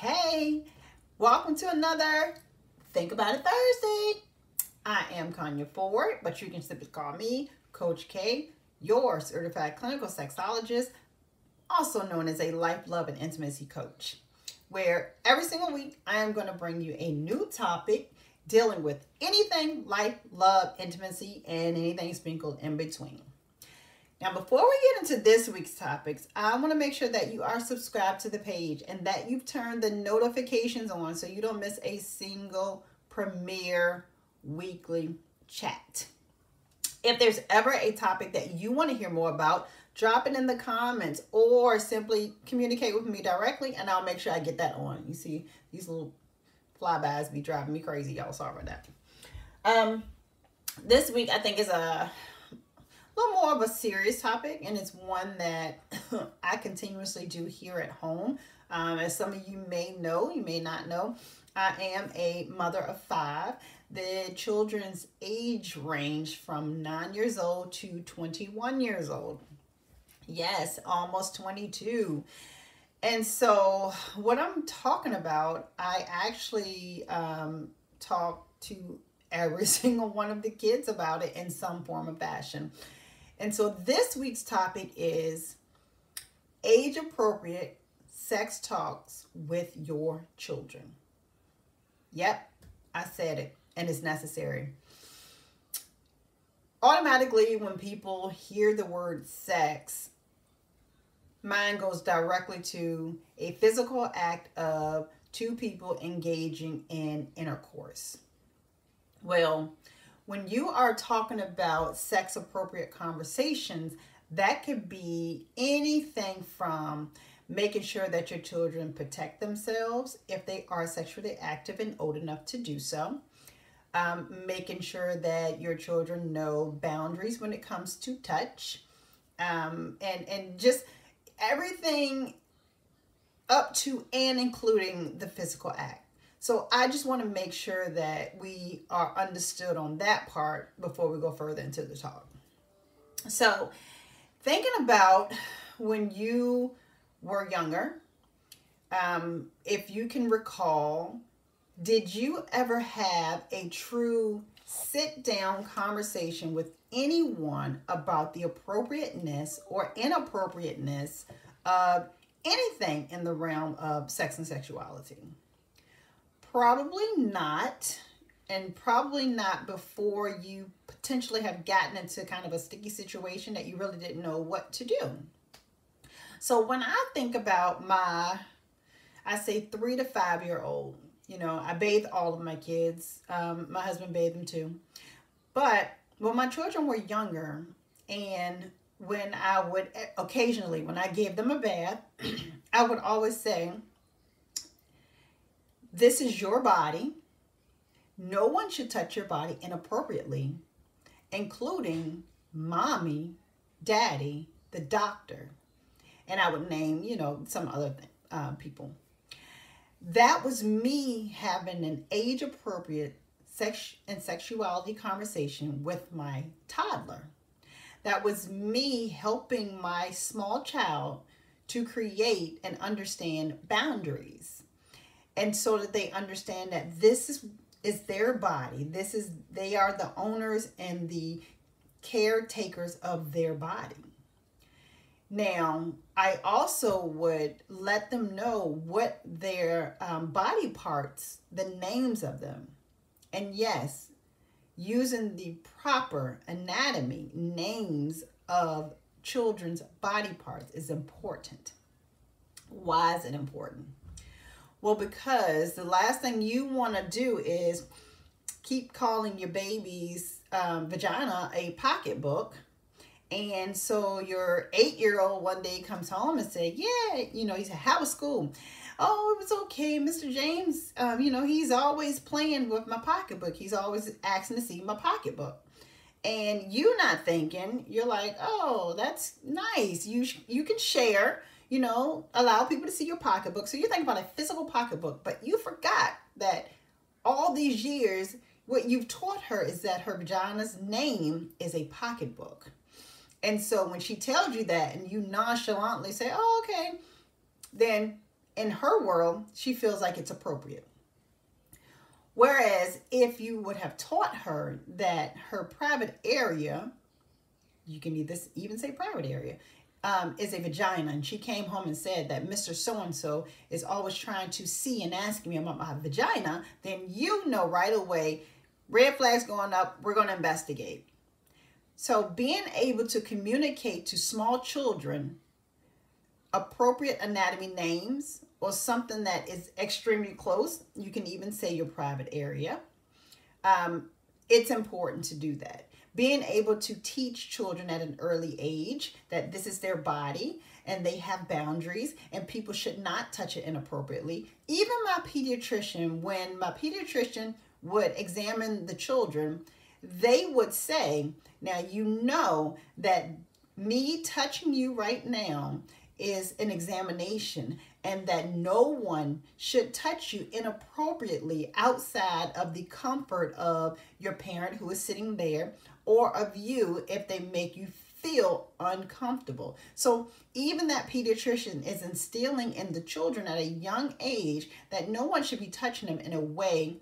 Hey, welcome to another Think About It Thursday. I am Kanya Ford, but you can simply call me Coach Kay, your certified clinical sexologist, also known as a life, love, and intimacy coach, where every single week I am going to bring you a new topic dealing with anything life, love, intimacy, and anything sprinkled in between. Now, before we get into this week's topics, I want to make sure that you are subscribed to the page and that you've turned the notifications on so you don't miss a single premiere weekly chat. If there's ever a topic that you want to hear more about, drop it in the comments or simply communicate with me directly and I'll make sure I get that on. You see, these little flybys be driving me crazy, y'all. Sorry about that. Um, this week I think is a more of a serious topic, and it's one that I continuously do here at home. Um, as some of you may know, you may not know, I am a mother of five. The children's age range from nine years old to 21 years old. Yes, almost 22. And so, what I'm talking about, I actually um, talk to every single one of the kids about it in some form of fashion. And so this week's topic is age appropriate sex talks with your children. Yep, I said it, and it's necessary. Automatically, when people hear the word sex, mind goes directly to a physical act of two people engaging in intercourse. Well, when you are talking about sex appropriate conversations, that could be anything from making sure that your children protect themselves if they are sexually active and old enough to do so. Um, making sure that your children know boundaries when it comes to touch. Um, and, and just everything up to and including the physical act. So I just want to make sure that we are understood on that part before we go further into the talk. So thinking about when you were younger, um, if you can recall, did you ever have a true sit down conversation with anyone about the appropriateness or inappropriateness of anything in the realm of sex and sexuality? Probably not. And probably not before you potentially have gotten into kind of a sticky situation that you really didn't know what to do. So when I think about my, I say three to five year old, you know, I bathe all of my kids. Um, my husband bathed them too. But when my children were younger and when I would occasionally, when I gave them a bath, I would always say, this is your body. No one should touch your body inappropriately, including mommy, daddy, the doctor. And I would name, you know, some other uh, people. That was me having an age appropriate sex and sexuality conversation with my toddler. That was me helping my small child to create and understand boundaries and so that they understand that this is is their body. This is they are the owners and the caretakers of their body. Now i also would let them know what their um, body parts the names of them. And yes using the proper anatomy names of children's body parts is important. Why is it important well, because the last thing you want to do is keep calling your baby's um, vagina a pocketbook. And so your eight-year-old one day comes home and say, yeah, you know, he said, how was school? Oh, it was okay. Mr. James, um, you know, he's always playing with my pocketbook. He's always asking to see my pocketbook. And you not thinking, you're like, oh, that's nice. You, you can share you know, allow people to see your pocketbook. So you're thinking about a physical pocketbook, but you forgot that all these years, what you've taught her is that her vagina's name is a pocketbook. And so when she tells you that and you nonchalantly say, oh, okay, then in her world, she feels like it's appropriate. Whereas if you would have taught her that her private area, you can either even say private area, um, is a vagina, and she came home and said that Mr. So and so is always trying to see and asking me about my vagina, then you know right away, red flags going up, we're going to investigate. So, being able to communicate to small children appropriate anatomy names or something that is extremely close, you can even say your private area. Um, it's important to do that being able to teach children at an early age that this is their body and they have boundaries and people should not touch it inappropriately. Even my pediatrician, when my pediatrician would examine the children, they would say, Now you know that me touching you right now is an examination and that no one should touch you inappropriately outside of the comfort of your parent who is sitting there or of you if they make you feel uncomfortable. So even that pediatrician is instilling in the children at a young age that no one should be touching them in a way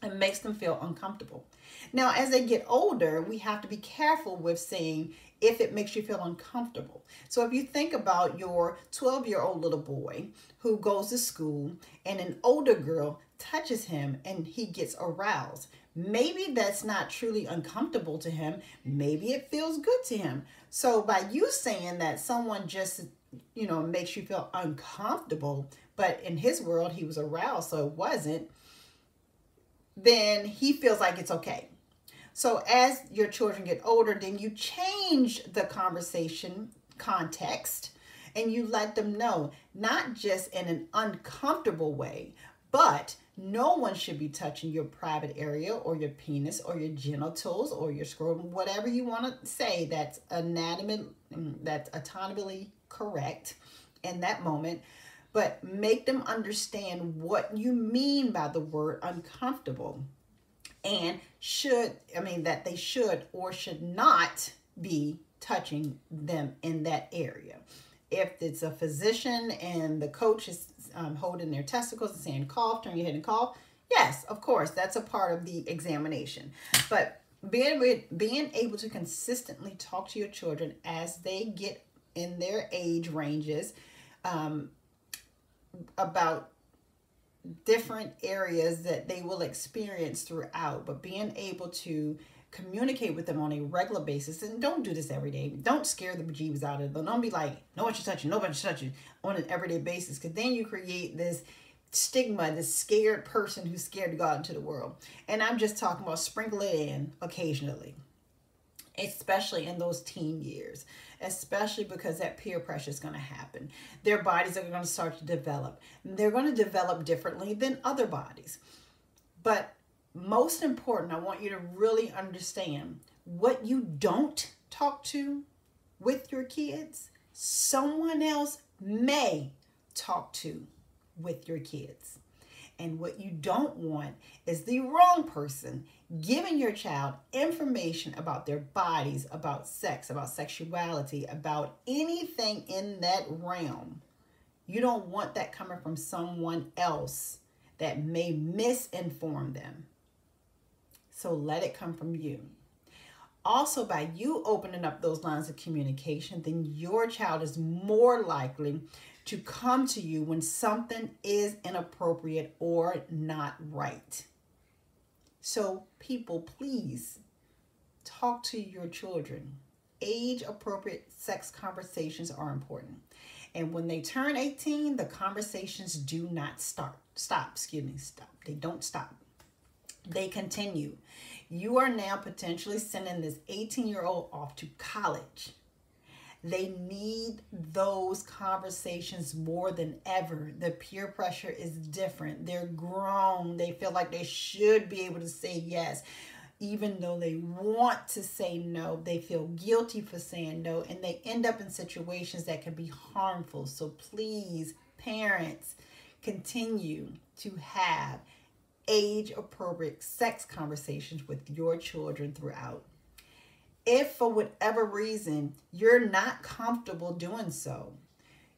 that makes them feel uncomfortable. Now, as they get older, we have to be careful with saying if it makes you feel uncomfortable. So if you think about your 12 year old little boy who goes to school and an older girl touches him and he gets aroused, maybe that's not truly uncomfortable to him. Maybe it feels good to him. So by you saying that someone just, you know, makes you feel uncomfortable, but in his world he was aroused, so it wasn't, then he feels like it's okay. So as your children get older, then you change the conversation context and you let them know, not just in an uncomfortable way, but no one should be touching your private area or your penis or your genitals or your scrotum, whatever you want to say that's anatomy, mm, that's anatomically correct in that moment. But make them understand what you mean by the word uncomfortable and should, I mean, that they should or should not be touching them in that area. If it's a physician and the coach is um, holding their testicles and saying cough, turn your head and cough. Yes, of course, that's a part of the examination. But being, being able to consistently talk to your children as they get in their age ranges um, about different areas that they will experience throughout, but being able to communicate with them on a regular basis and don't do this every day. Don't scare the bejeebs out of them. Don't be like, no one should touch you, nobody should touch you on an everyday basis because then you create this stigma, this scared person who's scared to go out into the world. And I'm just talking about sprinkle it in occasionally, especially in those teen years, especially because that peer pressure is going to happen. Their bodies are going to start to develop. They're going to develop differently than other bodies. But most important, I want you to really understand what you don't talk to with your kids, someone else may talk to with your kids. And what you don't want is the wrong person giving your child information about their bodies, about sex, about sexuality, about anything in that realm. You don't want that coming from someone else that may misinform them. So let it come from you. Also, by you opening up those lines of communication, then your child is more likely to come to you when something is inappropriate or not right. So, people, please talk to your children. Age appropriate sex conversations are important. And when they turn 18, the conversations do not start. Stop, excuse me, stop. They don't stop they continue. You are now potentially sending this 18 year old off to college. They need those conversations more than ever. The peer pressure is different. They're grown. They feel like they should be able to say yes. Even though they want to say no, they feel guilty for saying no, and they end up in situations that can be harmful. So please, parents, continue to have age appropriate sex conversations with your children throughout. If for whatever reason you're not comfortable doing so,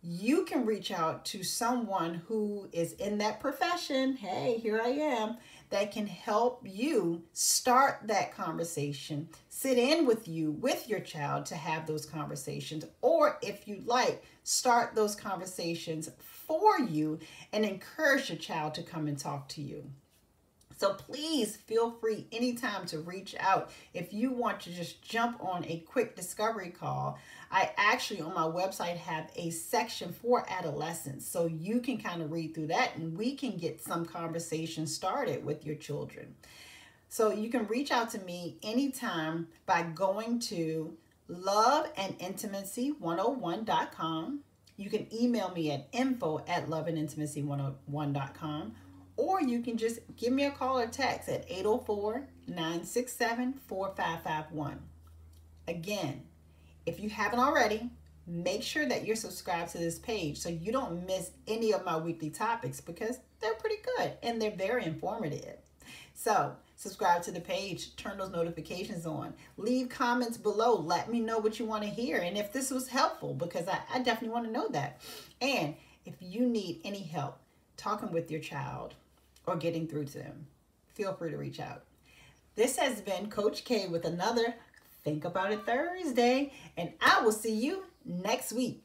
you can reach out to someone who is in that profession. Hey, here I am. That can help you start that conversation, sit in with you, with your child to have those conversations. Or if you'd like, start those conversations for you and encourage your child to come and talk to you. So please feel free anytime to reach out if you want to just jump on a quick discovery call. I actually on my website have a section for adolescents so you can kind of read through that and we can get some conversation started with your children. So you can reach out to me anytime by going to loveandintimacy101.com. You can email me at info at loveandintimacy101.com or you can just give me a call or text at 804 967 4551. Again, if you haven't already, make sure that you're subscribed to this page so you don't miss any of my weekly topics because they're pretty good and they're very informative. So, subscribe to the page, turn those notifications on, leave comments below, let me know what you want to hear and if this was helpful because I, I definitely want to know that. And if you need any help talking with your child, or getting through to them, feel free to reach out. This has been Coach Kay with another Think About It Thursday, and I will see you next week.